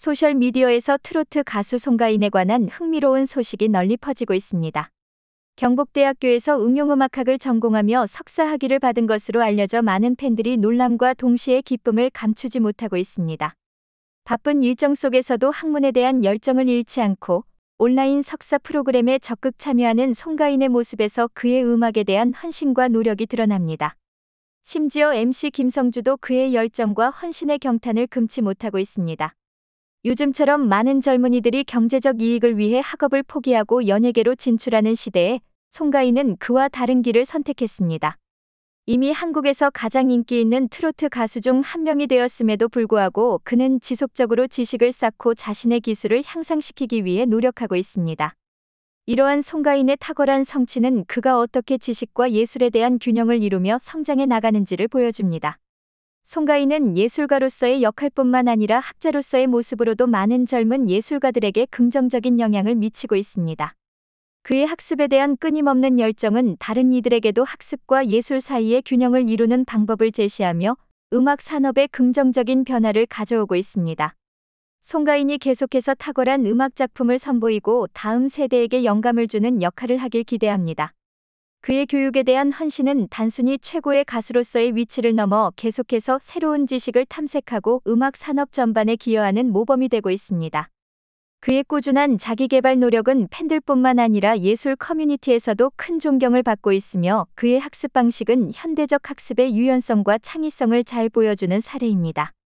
소셜미디어에서 트로트 가수 송가인에 관한 흥미로운 소식이 널리 퍼지고 있습니다. 경북대학교에서 응용음악학을 전공하며 석사 학위를 받은 것으로 알려져 많은 팬들이 놀람과 동시에 기쁨을 감추지 못하고 있습니다. 바쁜 일정 속에서도 학문에 대한 열정을 잃지 않고 온라인 석사 프로그램에 적극 참여하는 송가인의 모습에서 그의 음악에 대한 헌신과 노력이 드러납니다. 심지어 MC 김성주도 그의 열정과 헌신의 경탄을 금치 못하고 있습니다. 요즘처럼 많은 젊은이들이 경제적 이익을 위해 학업을 포기하고 연예계로 진출하는 시대에 송가인은 그와 다른 길을 선택했습니다. 이미 한국에서 가장 인기 있는 트로트 가수 중 한 명이 되었음에도 불구하고 그는 지속적으로 지식을 쌓고 자신의 기술을 향상시키기 위해 노력하고 있습니다. 이러한 송가인의 탁월한 성취는 그가 어떻게 지식과 예술에 대한 균형을 이루며 성장해 나가는지를 보여줍니다. 송가인은 예술가로서의 역할뿐만 아니라 학자로서의 모습으로도 많은 젊은 예술가들에게 긍정적인 영향을 미치고 있습니다. 그의 학습에 대한 끊임없는 열정은 다른 이들에게도 학습과 예술 사이의 균형을 이루는 방법을 제시하며 음악 산업에 긍정적인 변화를 가져오고 있습니다. 송가인이 계속해서 탁월한 음악 작품을 선보이고 다음 세대에게 영감을 주는 역할을 하길 기대합니다. 그의 교육에 대한 헌신은 단순히 최고의 가수로서의 위치를 넘어 계속해서 새로운 지식을 탐색하고 음악 산업 전반에 기여하는 모범이 되고 있습니다. 그의 꾸준한 자기개발 노력은 팬들뿐만 아니라 예술 커뮤니티에서도 큰 존경을 받고 있으며 그의 학습 방식은 현대적 학습의 유연성과 창의성을 잘 보여주는 사례입니다.